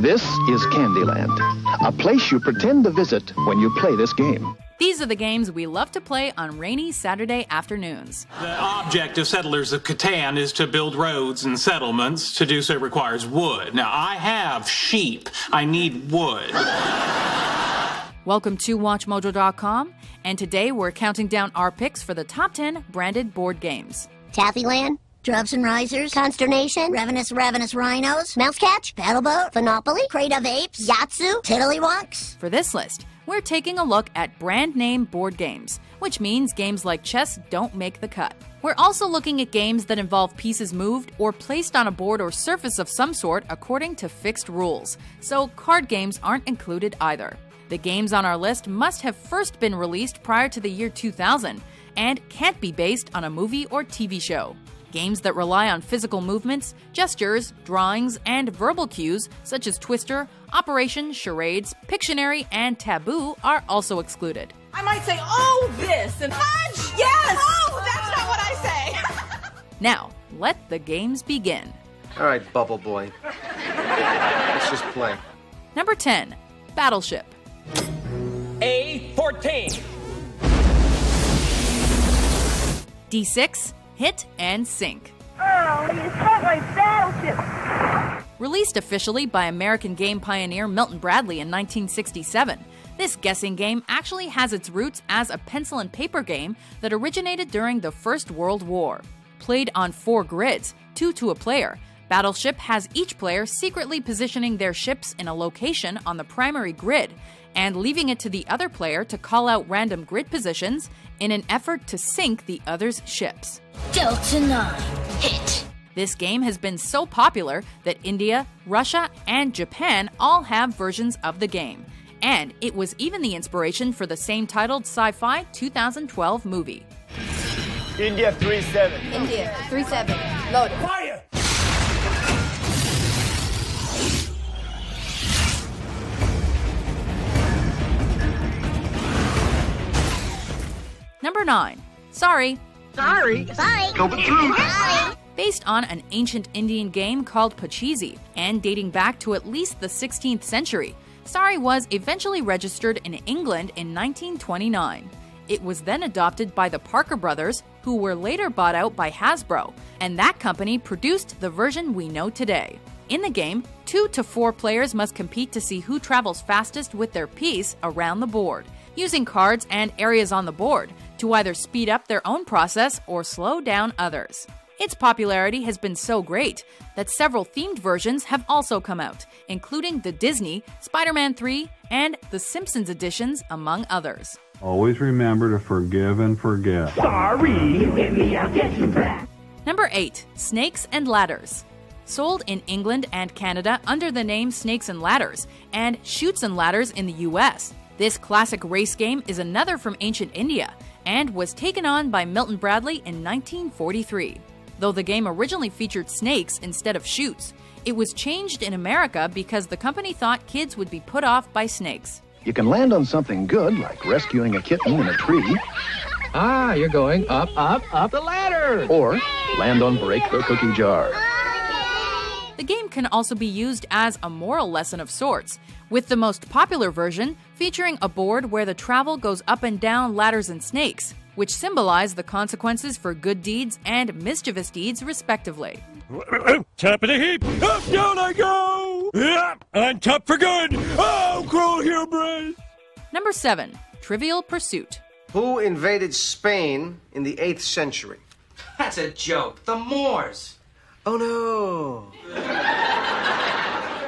This is Candyland, a place you pretend to visit when you play this game. These are the games we love to play on rainy Saturday afternoons. The object of Settlers of Catan is to build roads and settlements. To do so requires wood. Now, I have sheep. I need wood. Welcome to WatchMojo.com, and today we're counting down our picks for the top 10 branded board games. Taffyland, Droves and Risers, Consternation, Ravenous Ravenous Rhinos, Mousecatch, Battleboat, Monopoly, Crate of Apes, Yatsu, Tiddlywonks. For this list, we're taking a look at brand name board games, which means games like chess don't make the cut. We're also looking at games that involve pieces moved or placed on a board or surface of some sort according to fixed rules, so card games aren't included either. The games on our list must have first been released prior to the year 2000 and can't be based on a movie or TV show. Games that rely on physical movements, gestures, drawings, and verbal cues, such as Twister, Operation, Charades, Pictionary, and Taboo, are also excluded. I might say, oh, this, and fudge! Yes! Oh, oh that's not what I say! now, let the games begin. All right, Bubble Boy. Let's just play. Number 10 Battleship. A14. D6 Hit and Sink. Oh, you struck my battleship! Released officially by American game pioneer Milton Bradley in 1967, this guessing game actually has its roots as a pencil and paper game that originated during the First World War. Played on four grids, two to a player, Battleship has each player secretly positioning their ships in a location on the primary grid and leaving it to the other player to call out random grid positions in an effort to sink the other's ships. Delta 9, hit. This game has been so popular that India, Russia, and Japan all have versions of the game. And it was even the inspiration for the same titled sci fi 2012 movie. India 3 7. India 3 7. Loaded. Fire! 9. Sorry. Sorry. Sorry. Coming through. Sorry. Based on an ancient Indian game called Pachisi and dating back to at least the 16th century, Sorry was eventually registered in England in 1929. It was then adopted by the Parker brothers, who were later bought out by Hasbro, and that company produced the version we know today. In the game, two to four players must compete to see who travels fastest with their piece around the board, using cards and areas on the board to either speed up their own process or slow down others. Its popularity has been so great that several themed versions have also come out, including the Disney, Spider Man 3, and the Simpsons editions, among others. Always remember to forgive and forget. Sorry, you hit me, I'll get you back. Number 8 Snakes and Ladders. Sold in England and Canada under the name Snakes and Ladders, and Chutes and Ladders in the US. This classic race game is another from ancient India and was taken on by Milton Bradley in 1943. Though the game originally featured snakes instead of chutes, it was changed in America because the company thought kids would be put off by snakes. You can land on something good, like rescuing a kitten in a tree, Ah, you're going up, up, up the ladder. or land on break the cookie jar. The game can also be used as a moral lesson of sorts, with the most popular version featuring a board where the travel goes up and down ladders and snakes, which symbolize the consequences for good deeds and mischievous deeds, respectively. Top of the heap, up down I go! On top for good! Oh, cruel hubris! Number 7. Trivial Pursuit. Who invaded Spain in the 8th century? That's a joke. The Moors. Oh no.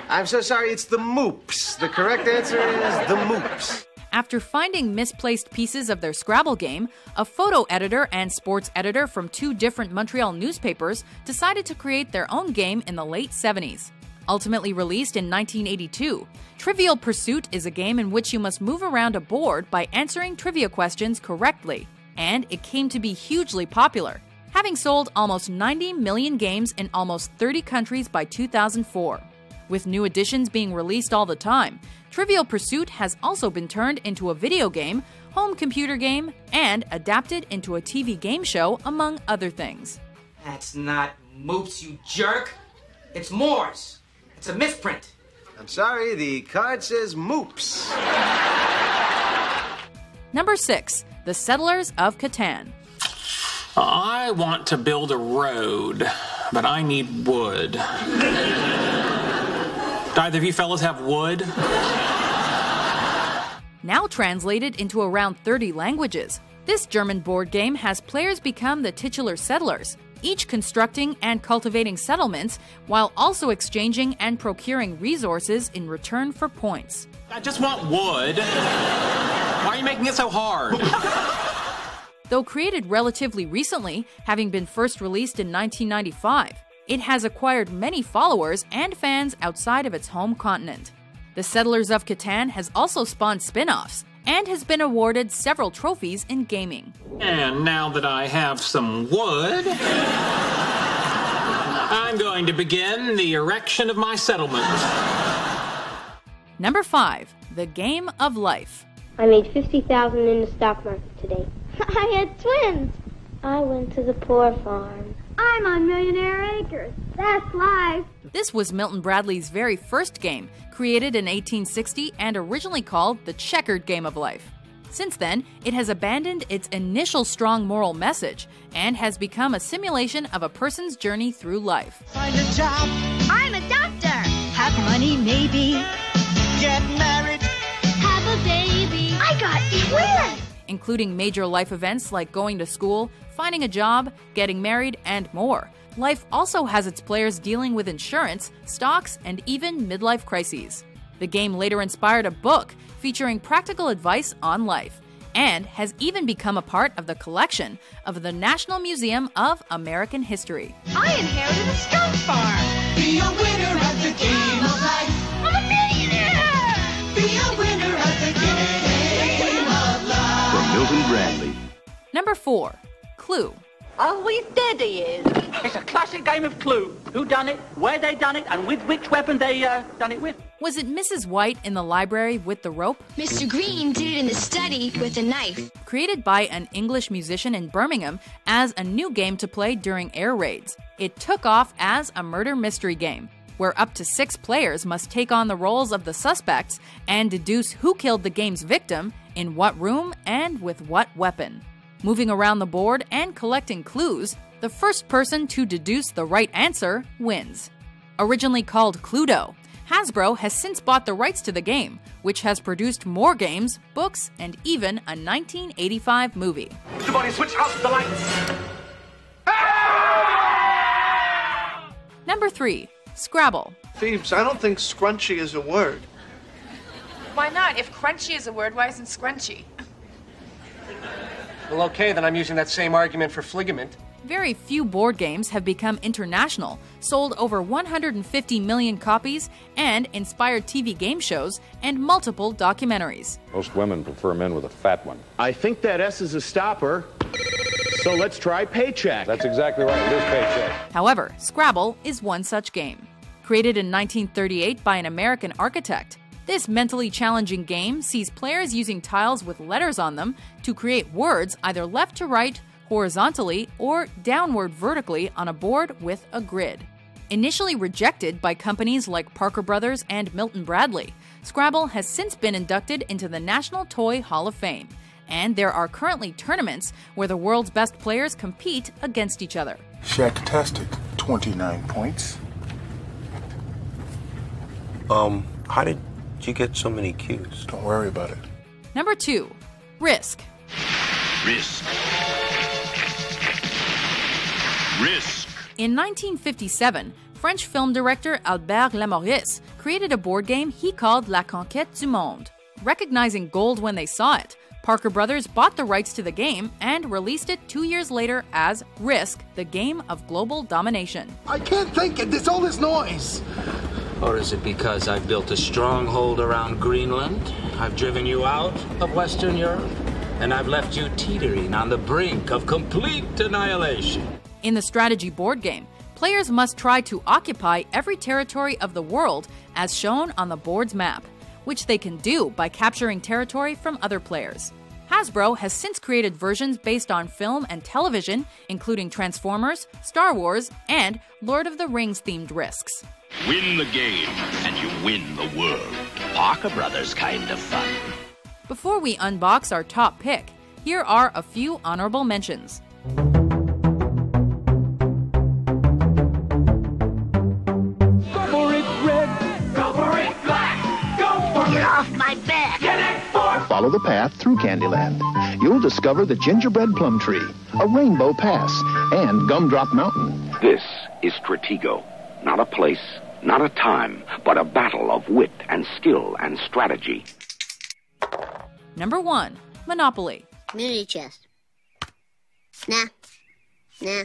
I'm so sorry, it's the Moops. The correct answer is the Moops. After finding misplaced pieces of their Scrabble game, a photo editor and sports editor from two different Montreal newspapers decided to create their own game in the late 70s. Ultimately released in 1982, Trivial Pursuit is a game in which you must move around a board by answering trivia questions correctly, and it came to be hugely popular, having sold almost 90 million games in almost 30 countries by 2004. With new editions being released all the time, Trivial Pursuit has also been turned into a video game, home computer game, and adapted into a TV game show, among other things. That's not moops, you jerk. It's Moors. It's a misprint. I'm sorry, the card says moops. Number 6. The Settlers of Catan. I want to build a road, but I need wood. Do either of you fellas have wood? Now translated into around 30 languages, this German board game has players become the titular settlers, each constructing and cultivating settlements while also exchanging and procuring resources in return for points. I just want wood. Why are you making it so hard? Though created relatively recently, having been first released in 1995, it has acquired many followers and fans outside of its home continent. The Settlers of Catan has also spawned spin offs and has been awarded several trophies in gaming. And now that I have some wood, I'm going to begin the erection of my settlement. Number 5. The Game of Life. I made 50000 in the stock market today. I had twins. I went to the poor farm. I'm on Millionaire Acres. That's life. This was Milton Bradley's very first game, created in 1860 and originally called the Checkered Game of Life. Since then, it has abandoned its initial strong moral message and has become a simulation of a person's journey through life. Find a job. I'm a doctor. Have money, maybe. Get married. Have a baby. I got twins including major life events like going to school, finding a job, getting married, and more. Life also has its players dealing with insurance, stocks, and even midlife crises. The game later inspired a book featuring practical advice on life and has even become a part of the collection of the National Museum of American History. I inherited a skunk farm. Be a winner at the game of life. Milton Bradley. Number 4. Clue. Always dead he is. It's a classic game of Clue. Who done it, where they done it, and with which weapon they uh, done it with. Was it Mrs. White in the library with the rope? Mr. Green did it in the study with a knife. Created by an English musician in Birmingham as a new game to play during air raids, it took off as a murder mystery game, where up to six players must take on the roles of the suspects and deduce who killed the game's victim, in what room, and with what weapon. Moving around the board and collecting clues, the first person to deduce the right answer wins. Originally called Cluedo, Hasbro has since bought the rights to the game, which has produced more games, books, and even a 1985 movie. Everybody switch off the lights. Number 3. Scrabble. Phoebes, I don't think scrunchy is a word. Why not? If crunchy is a word, why isn't scrunchy? Well, okay, then I'm using that same argument for fligament. Very few board games have become international, sold over 150 million copies, and inspired TV game shows and multiple documentaries. Most women prefer men with a fat one. I think that S is a stopper. So let's try paycheck. That's exactly right. It is paycheck. However, Scrabble is one such game. Created in 1938 by an American architect, this mentally challenging game sees players using tiles with letters on them to create words either left to right, horizontally, or downward vertically on a board with a grid. Initially rejected by companies like Parker Brothers and Milton Bradley, Scrabble has since been inducted into the National Toy Hall of Fame, and there are currently tournaments where the world's best players compete against each other. Shacktastic, 29 points. Um, how did you get so many cues? Don't worry about it. Number 2. Risk. Risk. Risk. In 1957, French film director Albert Lamorisse created a board game he called La Conquête du Monde. Recognizing gold when they saw it, Parker Brothers bought the rights to the game and released it two years later as Risk, the game of global domination. I can't think, there's all this noise. Or is it because I've built a stronghold around Greenland? I've driven you out of Western Europe? And I've left you teetering on the brink of complete annihilation. In the strategy board game, players must try to occupy every territory of the world as shown on the board's map, which they can do by capturing territory from other players. Hasbro has since created versions based on film and television, including Transformers, Star Wars, and Lord of the Rings themed risks. Win the game, and you win the world. Parker Brothers kind of fun. Before we unbox our top pick, here are a few honorable mentions. Go for it red. Go for it black. Go for Get it. off my back! Get it for Follow the path through Candyland. You'll discover the gingerbread plum tree, a rainbow pass, and Gumdrop Mountain. This is Stratego. Not a place, not a time, but a battle of wit and skill and strategy. Number 1. Monopoly. Community chest. Nah. Nah.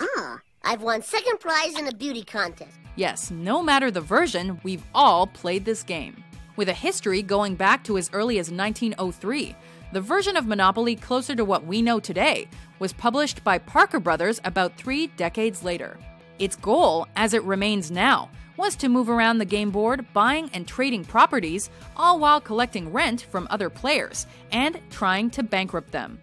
Ah, I've won second prize in a beauty contest. Yes, no matter the version, we've all played this game. With a history going back to as early as 1903, the version of Monopoly closer to what we know today was published by Parker Brothers about three decades later. Its goal, as it remains now, was to move around the game board, buying and trading properties, all while collecting rent from other players and trying to bankrupt them.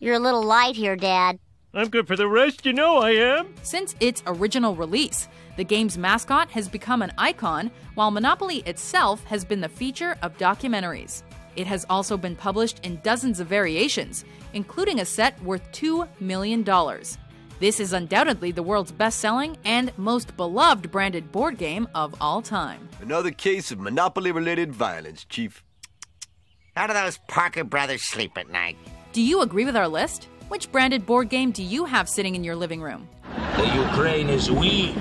You're a little light here, Dad. I'm good for the rest, you know I am. Since its original release, the game's mascot has become an icon, while Monopoly itself has been the feature of documentaries. It has also been published in dozens of variations, including a set worth $2 million. This is undoubtedly the world's best selling and most beloved branded board game of all time. Another case of Monopoly related violence, Chief. How do those Parker brothers sleep at night? Do you agree with our list? Which branded board game do you have sitting in your living room? The Ukraine is weak.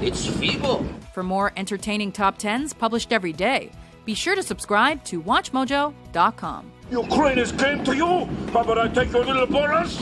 It's feeble. For more entertaining top 10s published every day, be sure to subscribe to WatchMojo.com. Ukraine is came to you. How about I take your little bonus?